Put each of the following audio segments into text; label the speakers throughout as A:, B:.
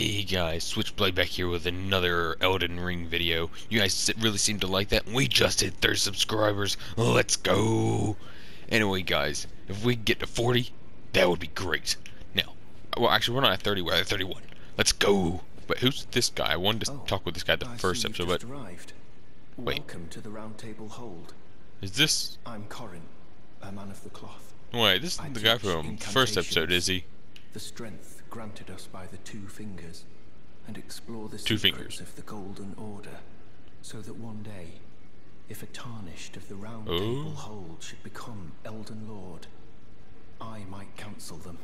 A: Hey guys, Switchblade back here with another Elden Ring video. You guys really seem to like that. We just hit 30 subscribers. Let's go. Anyway, guys, if we get to 40, that would be great. Now, well, actually, we're not at 30. We're at 31. Let's go. But who's this guy? I wanted to
B: Oh,
A: talk with this guy the
B: I
A: first episode, but
B: arrived.
A: Wait.
B: Welcome to the Round Table Hold.
A: is this?
B: I'm Corhyn, a man of the cloth.
A: Wait, this
B: I
A: is the guy from first episode, is he?
B: The strength granted us by the Two Fingers, and explore the
A: Two
B: secrets
A: fingers.
B: of the Golden Order, so that one day, if a tarnished of the Round
A: Oh.
B: Table Hold should become Elden Lord, I might counsel them.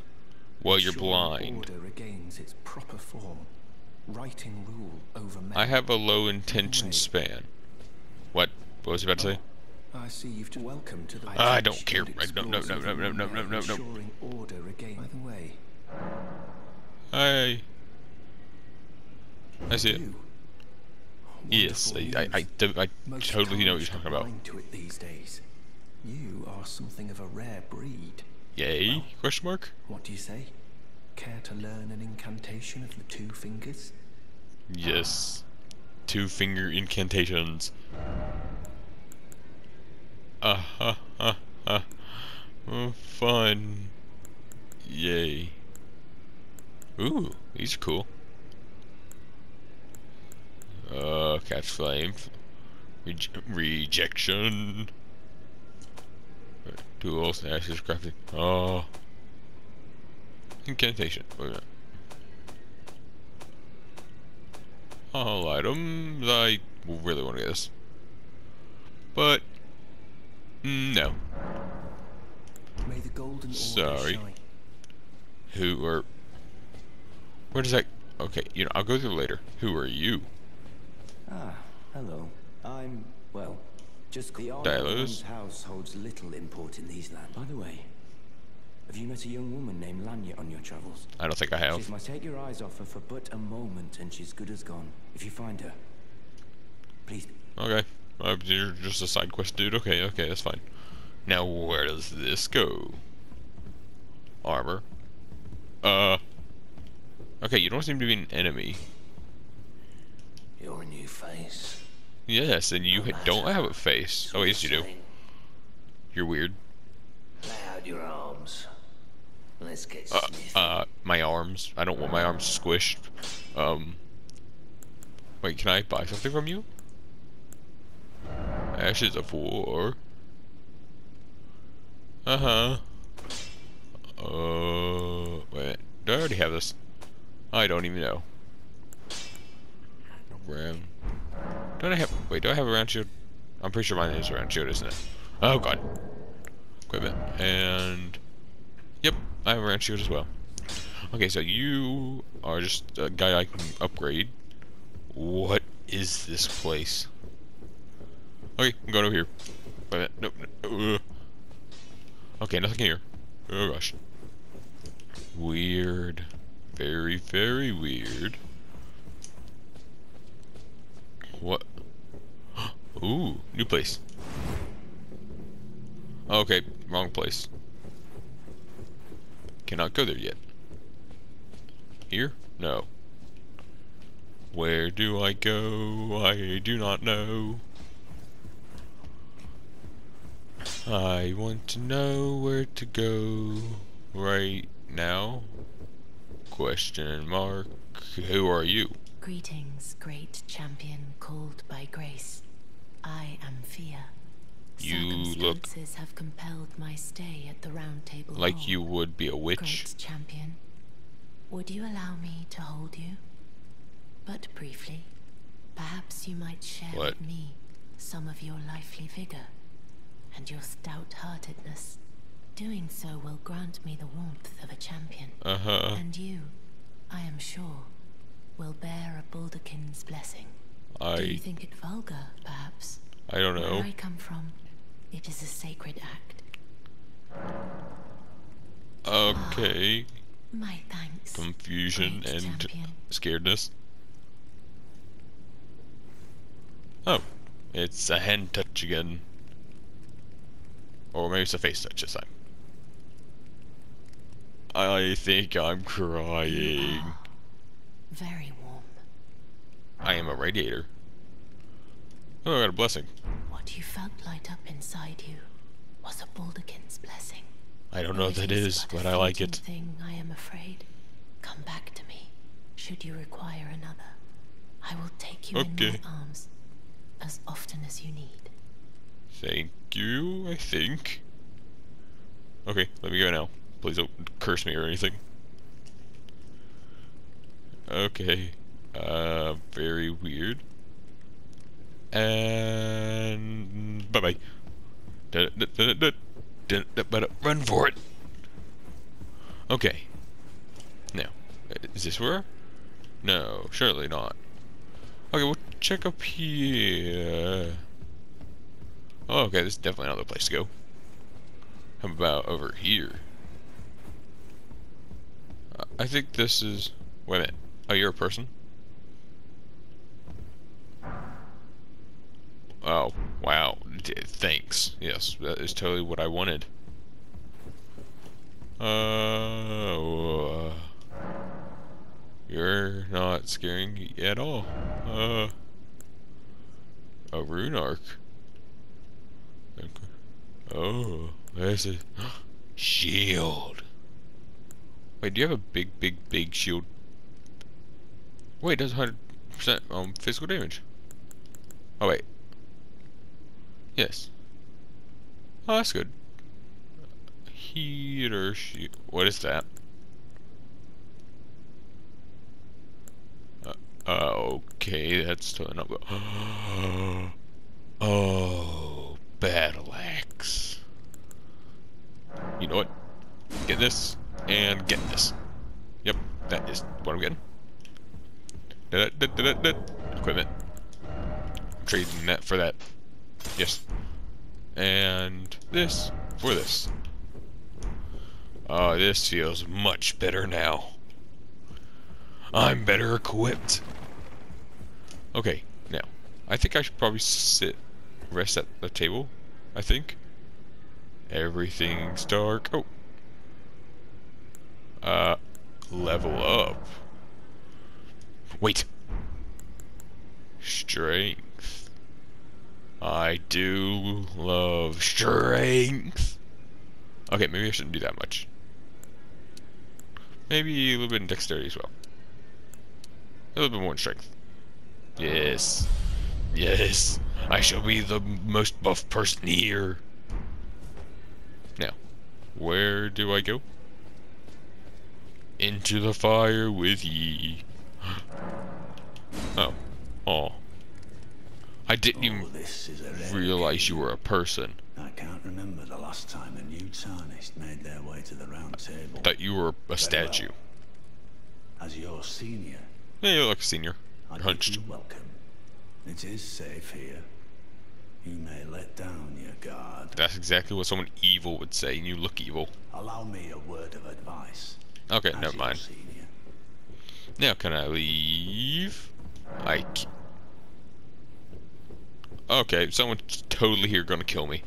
A: Well, you're
B: ensuring
A: blind.
B: Order regains its proper form, righting rule over men.
A: I have a low intention span. What? What was he about to say?
B: Oh, I see you've to welcome to the.
A: Ah,
B: I
A: don't care.
B: and
A: I don't- no, no, no, no, no, no, no, no.
B: ensuring order again. By the way,
A: I. I see it. Yes, I, I, I, do- I totally know what you're talking about.
B: to it these days. You are something of a rare breed.
A: Yay? Question mark?
B: What do you say? Care to learn an incantation of the two fingers?
A: Yes. Two finger incantations. Uh huh, uh huh. Oh, fun. Yay. Ooh, these are cool. Uh, catch flame. Rege rejection. Tools, ashes, crafting. Oh. Incantation. Wait a minute. all items. I really want to get this. But, mm, no.
B: May the golden order
A: Sorry. Who are... Where does that... Okay, you know, I'll go through later. Who are you?
C: Ah, hello. I'm, well, just the honor of
A: Dallas.
C: one's house holds little import in these lands. By the way, have you met a young woman named Lanya on your travels?
A: I don't think I
C: She
A: have.
C: might take your eyes off her for but a moment, and she's good as gone. If you find her, please.
A: Okay. Uh, you're just a side quest dude. Okay, okay, that's fine. Now, where does this go? Armor. Uh... Okay, you don't seem to be an enemy.
D: Your new face.
A: Yes, and you ha- don't have a face. Oh, yes you do. You're weird.
D: Lay out your arms. Let's get
A: Uh, uh, my arms. I don't want my arms squished. Um. Wait, can I buy something from you? Ashes of war. Uh huh. Uh, wait. Do I already have this? I don't even know. Don't I have? Wait, do I have a round shield? I'm pretty sure mine is a round shield, isn't it? Oh god. Equipment and. Yep, I have a round shield as well. Okay, so you are just a guy I can upgrade. What is this place? Okay, I'm going over here. Wait. Nope. no. Okay, nothing here. Oh gosh. Weird. Very, very weird. What? Ooh, new place. Okay, wrong place. Cannot go there yet. Here? No. Where do I go? I do not know. I want to know where to go right now. Question mark. Who are you?
E: Greetings, great champion called by grace. I am Fia.
A: You look
E: Circumstances have compelled my stay at the Round Table
A: like
E: Hall.
A: you would be a witch.
E: Great champion, would you allow me to hold you? But briefly, perhaps you might share
A: What?
E: with me some of your lively vigor and your stout-heartedness. Doing so will grant me the warmth of a champion.
A: Uh huh.
E: And you, I am sure, will bear a Baldachin's blessing. Do you
A: I
E: think it vulgar, perhaps?
A: I don't know.
E: Where I come from, it is a sacred act.
A: Okay.
E: My thanks.
A: Confusion and
E: champion.
A: scaredness. Oh, it's a hand touch again. Or maybe it's a face touch this time. I think I'm crying.
E: Very warm.
A: I am a radiator. Oh, I got a blessing.
E: What you felt light up inside you was a Baldachin's blessing.
A: I don't know what that is,
E: but
A: but I like it.
E: Thing, I am afraid. Come back to me, should you require another. I will take you in my arms as often as you need.
A: Thank you, I think. Okay, let me go now. Please don't curse me or anything. Okay. Uh, very weird. And bye bye. Run for it. Okay. Now, is this where? No, surely not. Okay, we'll check up here. Oh, okay, this is definitely another place to go. How about over here? Uh, I think this is... Wait a minute. Oh, you're a person? Oh, wow. D thanks. Yes, that is totally what I wanted. Uh, you're not scaring at all. Uh, a rune arc. Oh, there's a shield. Wait, do you have a big, big, big shield? Wait, it does 100% um, physical damage. Oh, wait. Yes. Oh, that's good. Heater shield. What is that? Uh, uh, okay, that's totally not. Oh, battle axe. You know what? Get this and get this. Yep, that is what I'm getting. Da -da -da. Equipment. I'm trading that for that. Yes. And this for this. Oh, this feels much better now. I'm better equipped. Okay, now, I think I should probably sit, rest at the table, I think. Everything's dark. Oh. Uh, level up. Wait. Strength. I do love strength. Okay, maybe I shouldn't do that much. Maybe a little bit in dexterity as well. A little bit more in strength. Yes. Yes. I shall be the most buff person here. Now, where do I go? Into the fire with ye. Oh. Oh. I didn't
F: Oh,
A: even
F: this is a renegade.
A: realize you were a person.
F: I can't remember the last time a new tarnished made their way to the round table.
A: That you were a statue.
F: As your senior,
A: Yeah, you look a senior.
F: I
A: Hunched.
F: you welcome. It is safe here. You may let down your guard.
A: That's exactly what someone evil would say, and you look evil.
F: Allow me a word of advice.
A: Okay,
F: As
A: never mind. Now, can I leave? I Okay, someone's totally here gonna kill me.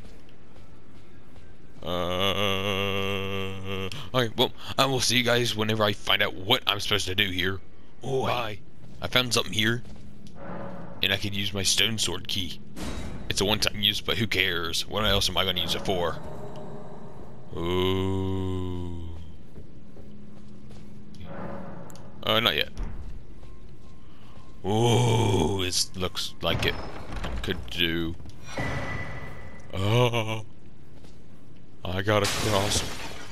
A: Uh, okay, well, I will see you guys whenever I find out what I'm supposed to do here. Oh, hi. I found something here. And I could use my stone sword key. It's a one-time use, but who cares? What else am I gonna use it for? Ooh. Uh, not yet. Ooh, it looks like it could do. Oh, I gotta cross.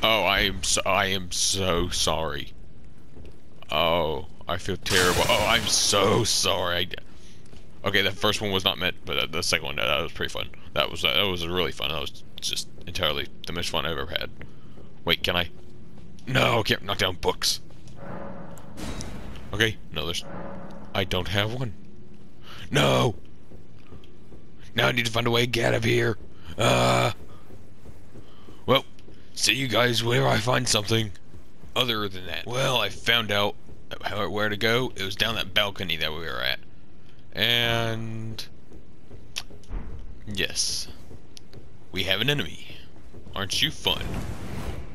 A: Oh, I am so, I am so sorry. Oh, I feel terrible. Oh, I'm so sorry. I, okay, the first one was not meant, but the, second one that was pretty fun. That was that was really fun. That was just entirely the most fun I've ever had. Wait, can I? No, I can't knock down books. Okay, no, there's. I don't have one. No! Now I need to find a way to get out of here. Uh. Well, see you guys where I find something. Other than that. Well, I found out how, where to go. It was down that balcony that we were at. And. Yes. We have an enemy. Aren't you fun?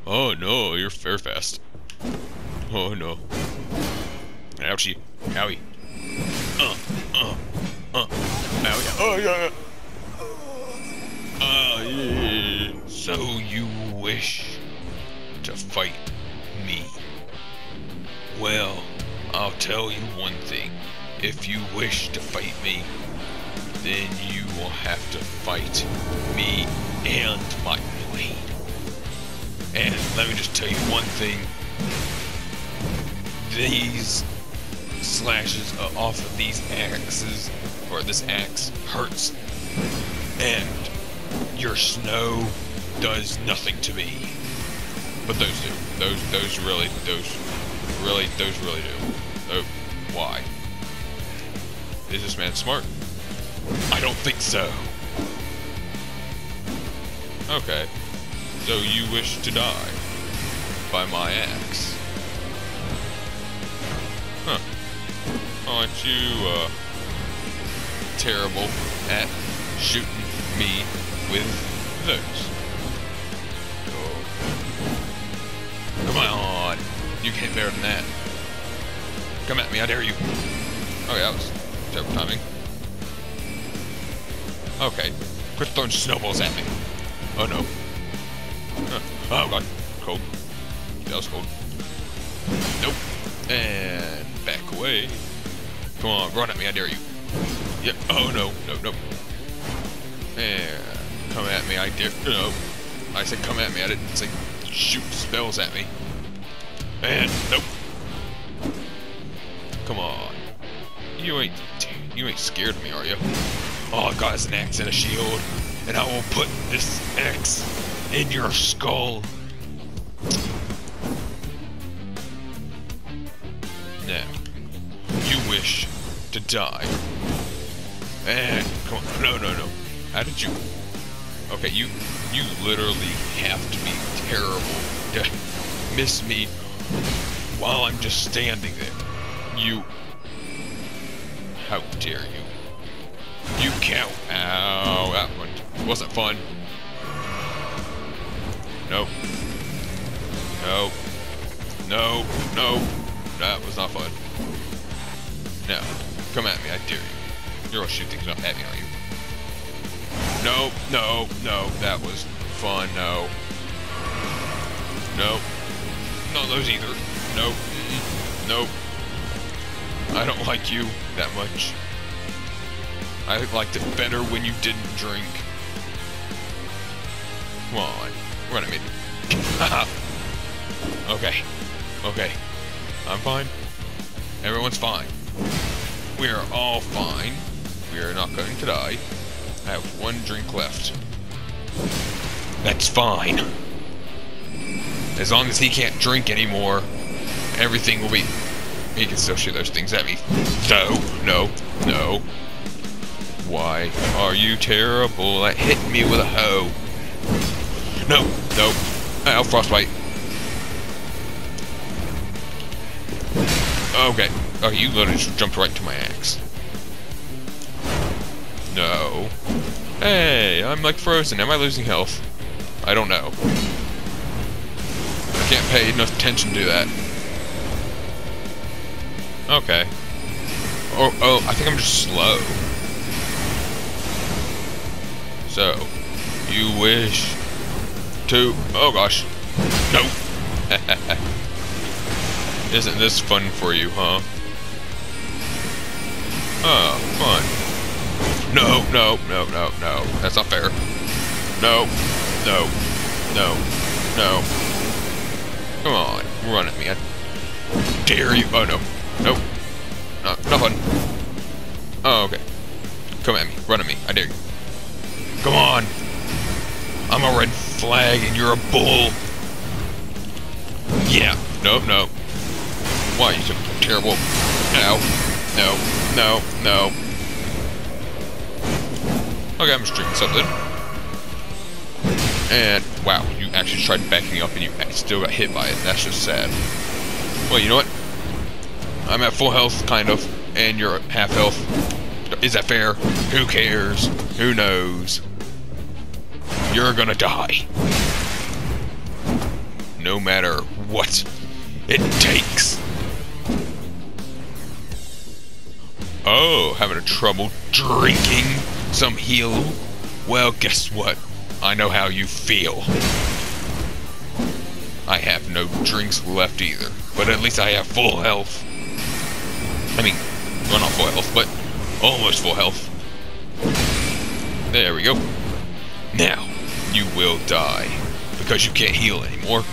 A: Oh no, you're Fairfast. Oh no. Ouchie. Owie. Uh, uh, uh. Owie. Oh, yeah. Oh, yeah. So you wish to fight me? Well, I'll tell you one thing. If you wish to fight me, then you will have to fight me and my blade. And let me just tell you one thing. These slashes uh, off of these axes, or this axe, hurts. And your snow does nothing to me. But those do. Those, those really, those, really, those really do. Oh, why? Is this man smart? I don't think so. Okay. So you wish to die by my axe? Huh. Aren't you, uh, terrible at shooting me with those? Oh. Come on! You can't better than that. Come at me, I dare you. Okay, that was terrible timing. Okay. Quit throwing snowballs at me. Oh no. Oh god. Cold. That was cold. Nope. And back away. Come on, run at me, I dare you. Yep. Oh no. No, no. And come at me, I dare no. I said come at me, I didn't say shoot spells at me. And nope. Come on. You ain't you ain't scared of me, are you? Oh, All I've got is an axe and a shield, and I will put this axe in your skull. Die. And come on, no, no, no. How did you? Okay, you you literally have to be terrible to miss me while I'm just standing there. You. How dare you? You can't. Ow, that one wasn't fun. No. No. No. No. That was not fun. Now, come at me, I dare you. You're gonna shoot things up at me, are you? No, no, no, that was fun, no. No. Not those either. Nope. Mm-mm. Nope. I don't like you that much. I liked it better when you didn't drink. Come on, run at me. okay, okay, I'm fine. Everyone's fine. We are all fine. We are not going to die. I have one drink left. That's fine. As long as he can't drink anymore, everything will be... He can still shoot those things at me. No, no, no. Why are you terrible at hitting me with a hoe? No, no. Ow, frostbite. Okay. Oh, you literally just jumped right to my axe. No. Hey, I'm like frozen. Am I losing health? I don't know. I can't pay enough attention to that. Okay. Oh, oh, I think I'm just slow. So, you wish to... Oh gosh. No! Isn't this fun for you, huh? Oh, fun. No, no, no, no, no. That's not fair. No, no, no, no. Come on, run at me. I dare you. Oh, no. Nope. No, not fun. Oh, okay. Come at me. Run at me. I dare you. Come on. I'm a red flag and you're a bull. Yeah. Nope, nope. Why, you so terrible. No. No. No. No. Okay, I'm just drinking something. And, wow, you actually tried backing up and you still got hit by it. That's just sad. Well, you know what? I'm at full health, kind of, and you're at half health. Is that fair? Who cares? Who knows? You're gonna die. No matter what it takes. Oh, having a trouble drinking some heal? Well, guess what? I know how you feel. I have no drinks left either, but at least I have full health. I mean, well, not full health, but almost full health. There we go. Now, you will die because you can't heal anymore.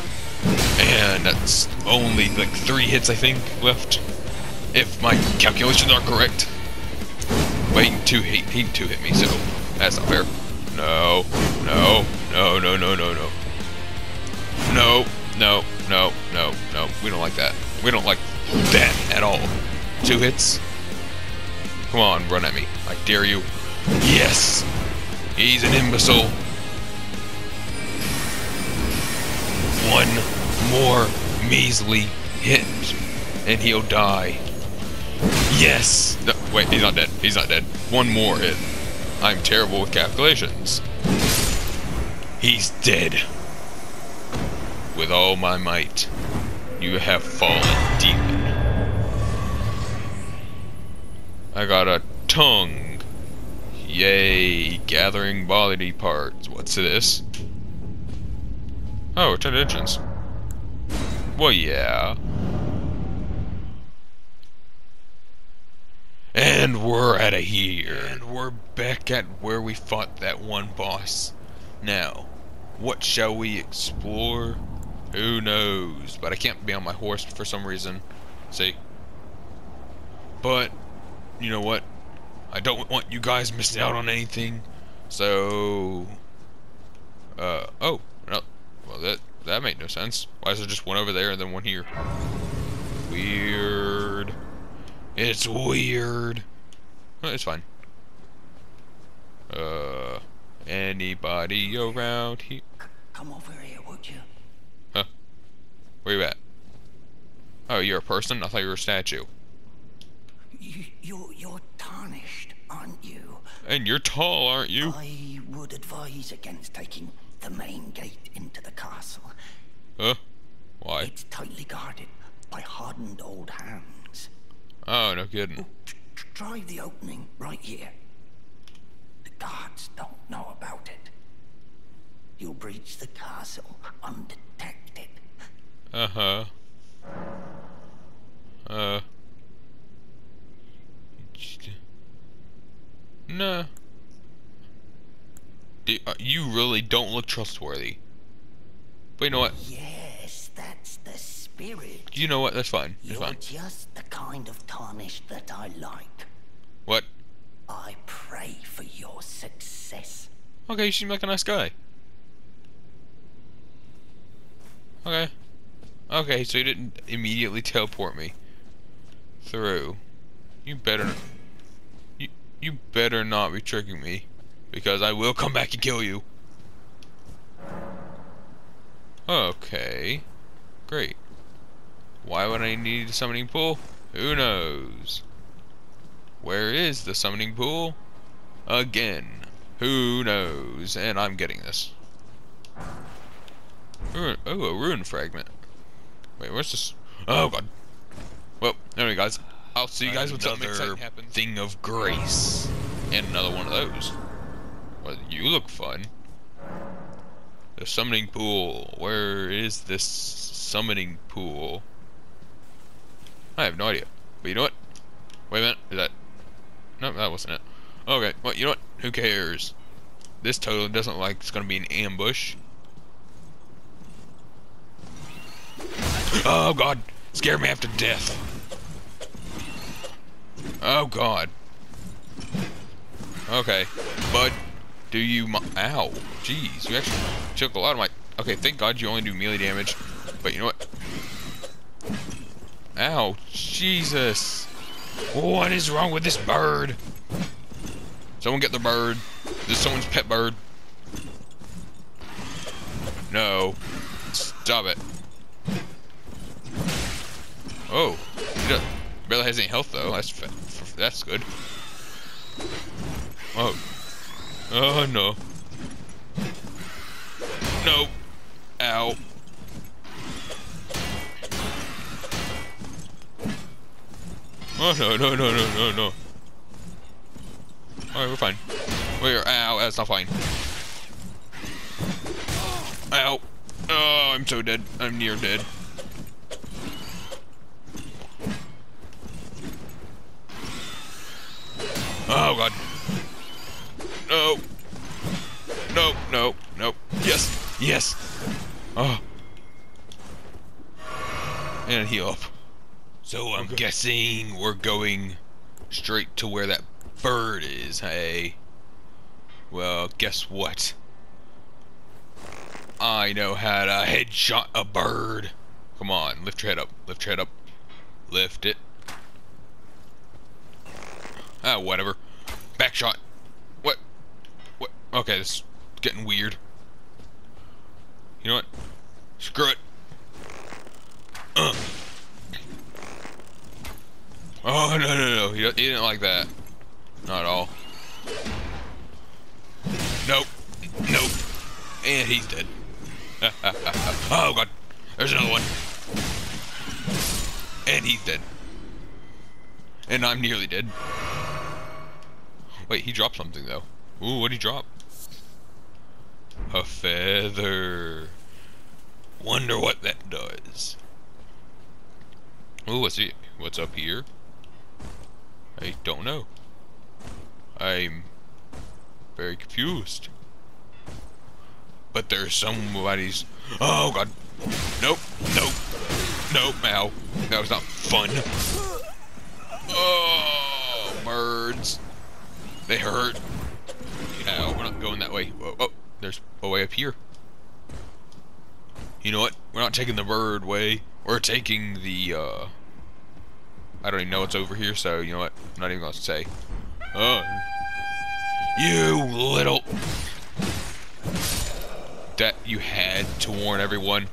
A: And that's only like three hits, I think, left. If my calculations are correct. Wait, two hit, he two hit me, so that's not fair. No, no, no, no, no, no, no. No, no, no, no, no. We don't like that. We don't like that at all. Two hits? Come on, run at me. I dare you. Yes! He's an imbecile. One more measly hit, and he'll die. Yes! No, wait, he's not dead. He's not dead. One more hit. I'm terrible with calculations. He's dead. With all my might, you have fallen, demon. I got a tongue. Yay, gathering body parts. What's this? Oh, to entrance. Well, yeah. And we're out of here. And we're back at where we fought that one boss. Now, what shall we explore? Who knows? But I can't be on my horse for some reason. See? But, you know what? I don't want you guys missing out on anything. So, uh, oh, no, well that that made no sense. Why is there just one over there and then one here? Weird. It's weird. It's fine. Uh, anybody around here?
C: Come over here, would you?
A: Huh? Where you at? Oh, you're a person? I thought you were a statue.
C: You, you're, you're tarnished, aren't you?
A: And you're tall, aren't you?
C: I would advise against taking the main gate into the castle.
A: Huh? Why?
C: It's tightly guarded by hardened old hands.
A: Oh, no kidding.
C: Try the opening right here. The guards don't know about it. You'll breach the castle undetected.
A: Uh-huh. Uh. Nah. Do, uh, you really don't look trustworthy. But you know what?
C: The spirit.
A: You know what? That's fine. It's
C: You're
A: fine.
C: just the kind of tarnished that I like.
A: What?
C: I pray for your success.
A: Okay, you seem like a nice guy. Okay. Okay, so you didn't immediately teleport me through. You better you you better not be tricking me because I will come back and kill you. Okay. Great. Why would I need a summoning pool? Who knows? Where is the summoning pool? Again. Who knows? And I'm getting this. Ruin, oh, a rune fragment. Wait, where's this? Oh god. Well, anyway, guys, I'll see you guys when something with another thing of grace and another one of those. Well, you look fun. The summoning pool. Where is this summoning pool? I have no idea. But you know what? Wait a minute. Is that? No, that wasn't it. Okay. Well, you know what? Who cares? This totally doesn't like it's gonna be an ambush. Oh god, scared me after death. Oh god. Okay, bud, do you Ow, jeez, you actually took a lot of my- Okay, thank god you only do melee damage, but you know what? Ow, Jesus. What is wrong with this bird? Someone get the bird. This is someone's pet bird. No. Stop it. Oh, barely has any health though. That's that's good. Oh, oh no, no, ow. Oh no no no no no no Alright, we're fine. We're ow, that's not fine. Ow. Oh, I'm so dead. I'm near dead. Oh god. No. No, no, no. Yes. Yes. Oh. And heal up. So I'm guessing we're going straight to where that bird is, hey? Well, guess what? I know how to headshot a bird. Come on, lift your head up. Lift your head up. Lift it. Ah, whatever. Back shot. What? What? Okay, this is getting weird. You know what? Screw it. Uh. Oh, no, no, no. He, he didn't like that. Not at all. Nope. Nope. And he's dead. oh, God. There's another one. And he's dead. And I'm nearly dead. Wait, he dropped something, though. Ooh, what'd he drop? A feather. Wonder what that does. Ooh, what's he? What's up here? I don't know. I'm very confused. But there's somebody's. Oh god. Nope. Nope. Nope. Ow. That was not fun. Oh, birds. They hurt. Yeah, we're not going that way. Oh, oh, there's a way up here. You know what? We're not taking the bird way. We're taking the, uh... I don't even know what's over here, so you know what? I'm not even gonna say. Oh. You little... That you had to warn everyone.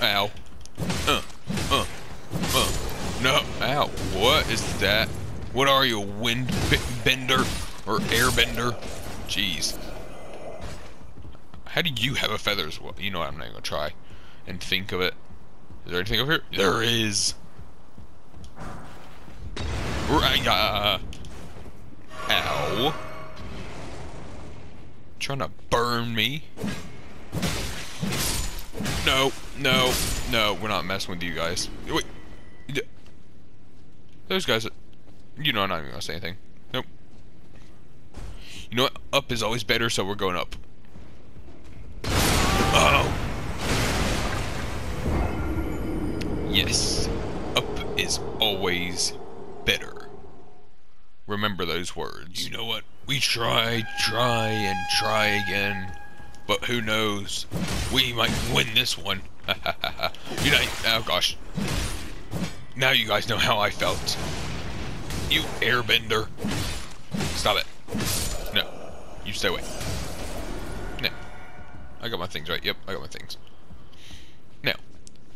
A: Ow. Uh, uh, uh. No, ow. What is that? What are you, wind bender? Or airbender? Jeez. How do you have a feather as well? You know what, I'm not even gonna try and think of it. Is there anything over here? There is. Uh, ow. Trying to burn me. No, no, no, we're not messing with you guys. Wait. Those guys, you know I'm not even gonna say anything. Nope. You know what? Up is always better, so we're going up. Oh! Yes. Up is always better. Remember those words. You know what? We try, try, and try again. But who knows? We might win this one. you know, oh gosh. Now you guys know how I felt. You airbender. Stop it. No. You stay away. No. I got my things right. Yep, I got my things. Now,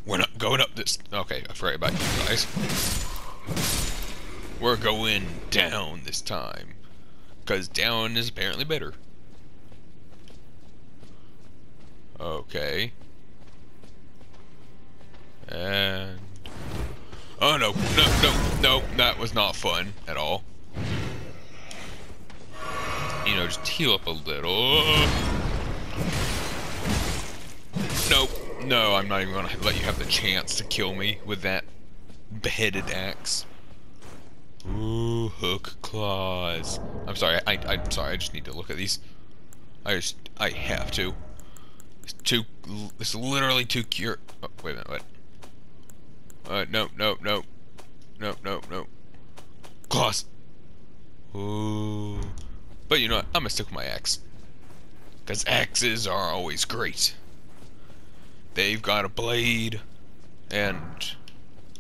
A: we're not going up this... Okay, I forgot about you guys. We're going down this time. Because down is apparently better. Okay. And... Oh no, no, no, no, that was not fun at all. You know, just heal up a little. Nope, no, I'm not even gonna let you have the chance to kill me with that beheaded axe. Ooh, hook claws. I'm sorry, I, I'm sorry, I just need to look at these. I just, I have to. It's too, it's literally too cure. Oh, wait a minute, what? Uh, no, no, no. No, no, no. Claws. Ooh. But you know what? I'm gonna stick with my axe. Because axes are always great. They've got a blade. And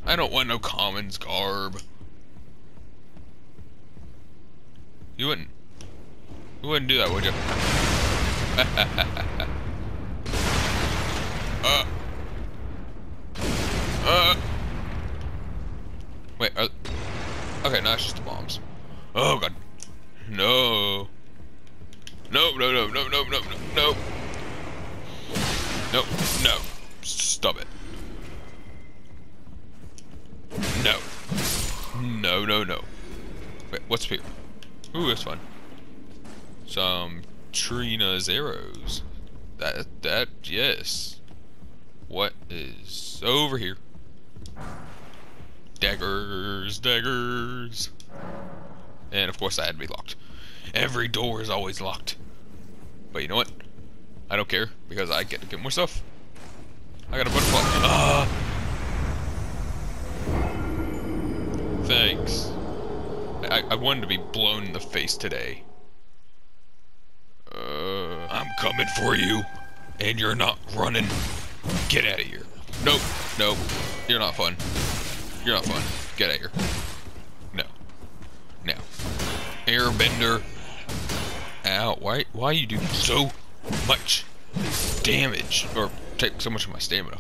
A: I don't want no commons garb. You wouldn't. You wouldn't do that, would you? uh. Uh. Wait, are, okay, no, it's just the bombs. Oh god. No. No, no, no, no, no, no, no, no. No. Stop it. No. No, no, no. Wait, what's here? Ooh, that's fun. Some Trina's arrows. That, that, yes. What is over here? Daggers, daggers. And of course I had to be locked. Every door is always locked. But you know what? I don't care because I get to get more stuff. I got a butterfly. Ah! Thanks. I, I wanted to be blown in the face today. Uh, I'm coming for you, and you're not running. Get out of here. Nope, nope. You're not fun. You're not fun. Get out of here. No. No. Airbender. Ow, why, why you do so much damage? Or take so much of my stamina.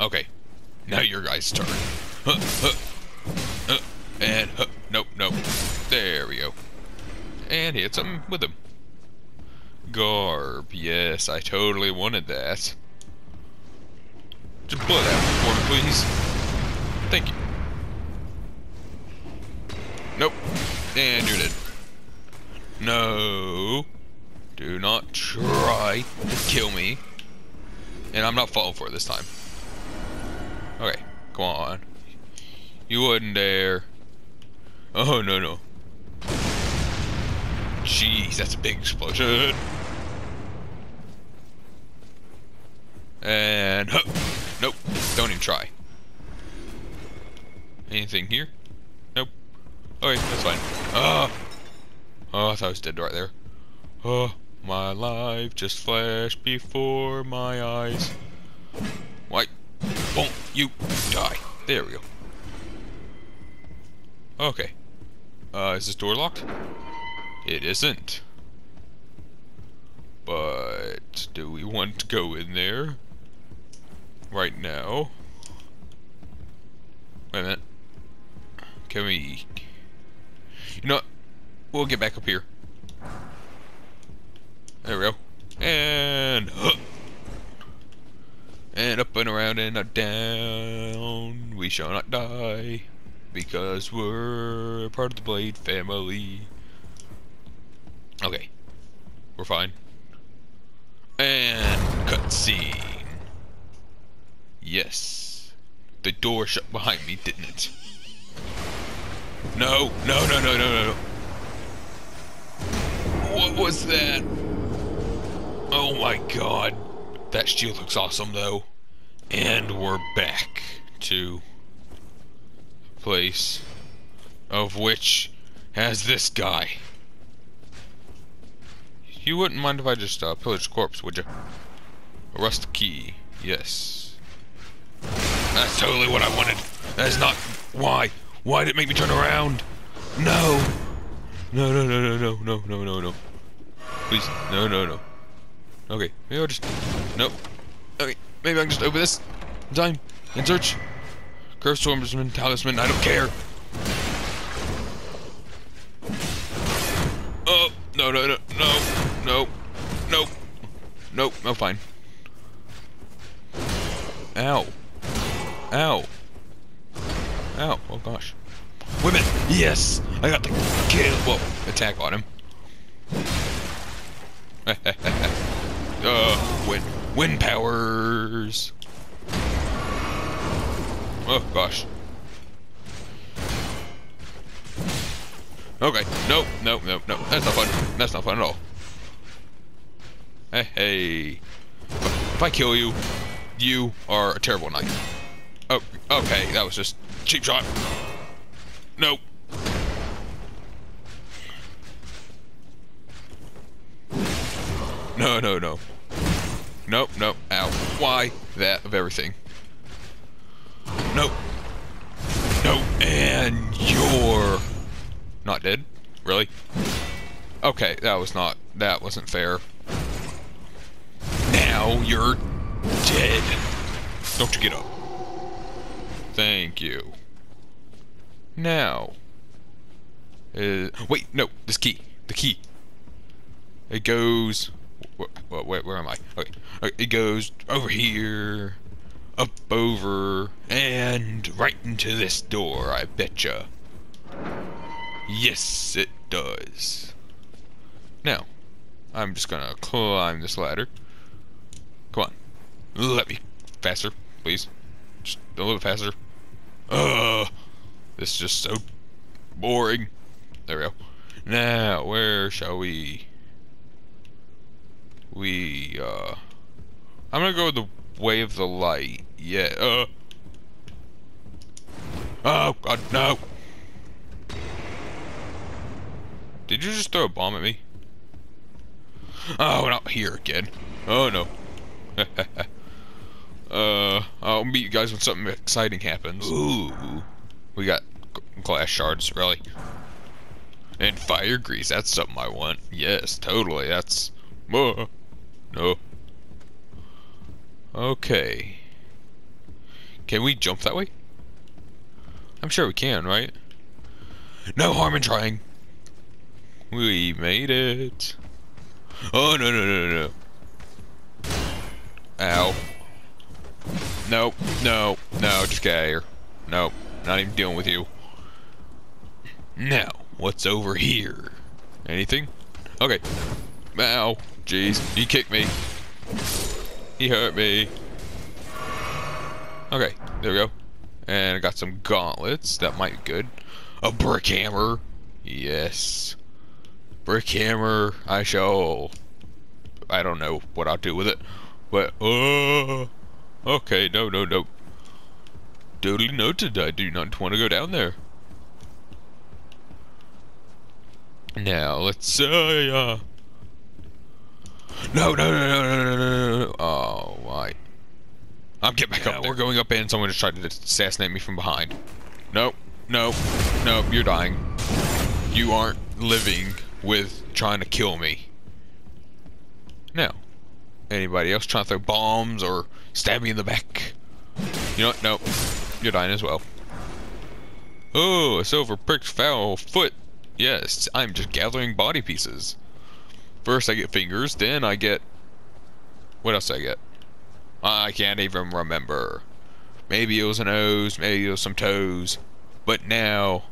A: Okay. Now your guy's turn. Huh, huh, and, huh, nope, nope. There we go. And hit something with him. Garb, yes, I totally wanted that. Just blow that for me, please. Thank you. Nope. And you're dead. No. Do not try to kill me. And I'm not falling for it this time. Okay, come on. You wouldn't dare. Oh, no, no. Jeez, that's a big explosion. And, huh, nope, don't even try. Anything here? Nope. Okay, that's fine. Ah! Oh, I thought I was dead right there. Oh, my life just flashed before my eyes. Why won't you die? There we go. Okay. Uh, is this door locked? It isn't. But do we want to go in there right now? Wait a minute. Can we... You know what? We'll get back up here. There we go. And... Huh. And up and around and not down. We shall not die. Because we're part of the Blade family. Okay. We're fine. And cutscene. Yes. The door shut behind me, didn't it? No, no, no, no, no, no, no. What was that? Oh my god. That shield looks awesome though. And we're back to place of which has this guy. You wouldn't mind if I just uh, pillaged corpse, would you? A rust key, yes. That's totally what I wanted. That is not why. Why did it make me turn around? No. No, no, no, no, no, no, no, no, no. Please, no, no, no. Okay, maybe I'll just... Nope. Okay, maybe I can just open this. Time. And search. Curse Swordsman, Talisman, I don't care. Oh, no, no, no, no, no, no, nope, no, fine. Ow. Ow. Ow, oh gosh. Women, yes! I got the kill, well, attack on him. uh, wind, wind powers. Oh gosh. Okay, nope, nope, nope, nope. That's not fun. That's not fun at all. Hey, hey. If I kill you, you are a terrible knight. Oh, okay, that was just cheap shot. Nope. No, no, no. Nope, nope. Ow. Why that of everything? Nope. Nope. And you're not dead? Really? Okay, that was not, that wasn't fair. Now you're dead. Don't you get up. Thank you. Now. Uh, wait, no, this key. The key. It goes... Wh where, where am I? Okay. okay. It goes over here, up over, and right into this door, I betcha. Yes, it does. Now, I'm just gonna climb this ladder. Come on. Let me. Faster, please. Just a little faster. Ugh. This is just so boring. There we go. Now, where shall we? We, uh... I'm gonna go with the way of the light. Yeah, uh... Oh, God, no! Did you just throw a bomb at me? Oh, not here again. Oh, no. uh, I'll meet you guys when something exciting happens. Ooh. We got glass shards, really. And fire grease, that's something I want. Yes, totally, that's... Uh, no. Okay. Can we jump that way? I'm sure we can, right? No harm in trying. We made it. Oh, no, no, no, no. Ow. Nope, no, no, just get out of here. Nope, not even dealing with you. Now, what's over here? Anything? Okay. Ow. Jeez, he kicked me. He hurt me. Okay, there we go. And I got some gauntlets. That might be good. A brick hammer. Yes. Brick hammer. I shall. I don't know what I'll do with it. But, uh. Okay, no, no, no. Totally noted. I do not want to go down there. Now, let's say, uh. No, no, no, no, no, no, no, no. Oh, why? I'm getting back up there. We're going up and someone just tried to assassinate me from behind. Nope, nope, nope, you're dying. You aren't living with trying to kill me. Now, anybody else trying to throw bombs or stab me in the back? You know what? Nope. You're dying as well. Oh, a silver pickled fowl foot. Yes, I'm just gathering body pieces. First I get fingers, then I get... What else I get? I can't even remember. Maybe it was a nose, maybe it was some toes. But now,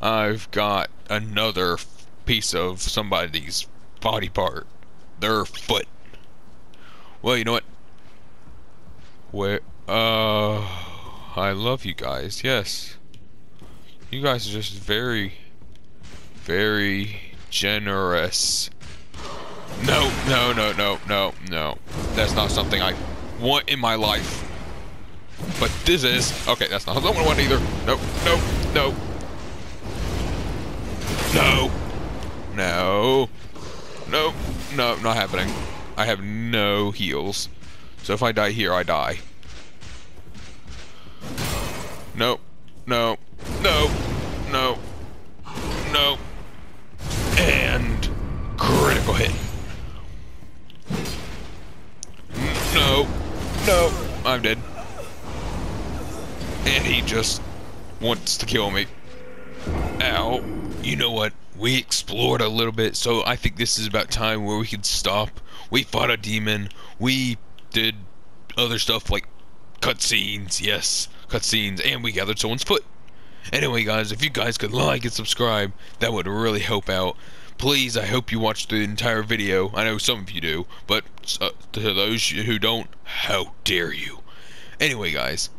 A: I've got another piece of somebody's body part. Their foot. Well, you know what? Where, uh, I love you guys, yes. You guys are just very, very generous. No, no, no, no, no, no. That's not something I want in my life. But this is... Okay, that's not I want either. Nope, nope, nope. No. No. Nope. No, not happening. I have no heals. So if I die here, I die. No. No. Little bit, so I think this is about time where we could stop. We fought a demon. We did other stuff like cutscenes, yes, cutscenes, and we gathered someone's foot. Anyway, guys, if you guys could like and subscribe, that would really help out. Please, I hope you watch the entire video. I know some of you do, but uh, to those who don't, how dare you? Anyway, guys,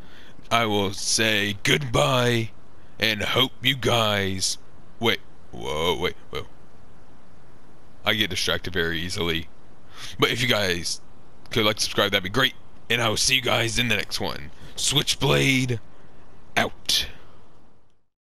A: I will say goodbye and hope you guys. Wait, whoa, wait, whoa. I get distracted very easily. But if you guys could like subscribe, that'd be great. And I will see you guys in the next one. Switchblade out.